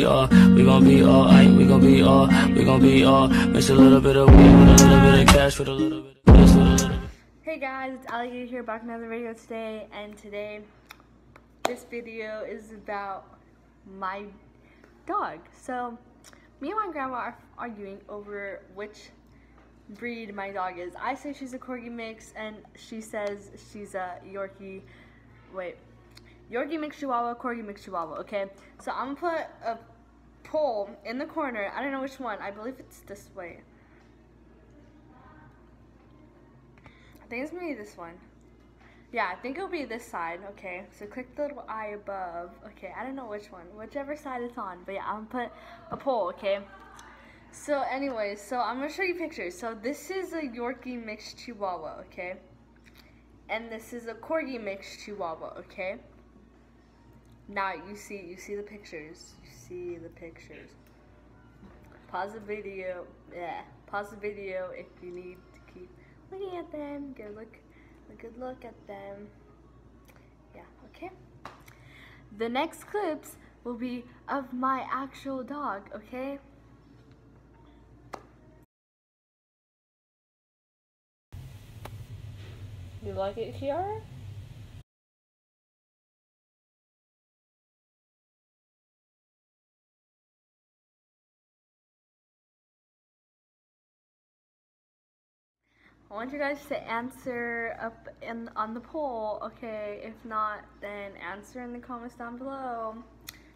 be all, we gon' be all, aight, we gon' be all, we gon' be all. Mix a little bit of weed with a little bit of cash with a little bit of this a little bit. Hey guys, it's Allygater here back another video today and today this video is about my dog. So me and my grandma are arguing over which breed my dog is. I say she's a Corgi mix and she says she's a Yorkie, wait, Yorkie mix Chihuahua, Corgi mix Chihuahua, okay? So I'm gonna put a poll in the corner, I don't know which one, I believe it's this way. I think it's gonna be this one. Yeah, I think it'll be this side. Okay, so click the little eye above. Okay, I don't know which one, whichever side it's on. But yeah, I'm gonna put a poll, Okay. So anyway, so I'm gonna show you pictures. So this is a Yorkie mixed Chihuahua. Okay. And this is a Corgi mixed Chihuahua. Okay. Now you see, you see the pictures. You see the pictures. Pause the video. Yeah, pause the video if you need to keep looking at them, a look, a good look at them. Yeah, okay. The next clips will be of my actual dog, okay? You like it, Kiara? I want you guys to answer up in on the poll, okay? If not, then answer in the comments down below.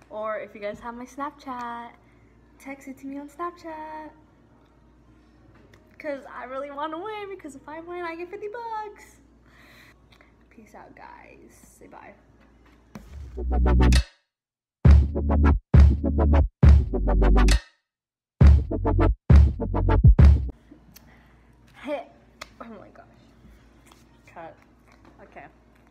Or if you guys have my Snapchat, text it to me on Snapchat. Because I really want to win, because if I win, I get 50 bucks. Peace out, guys. Say bye. Oh my gosh. Cut. Okay.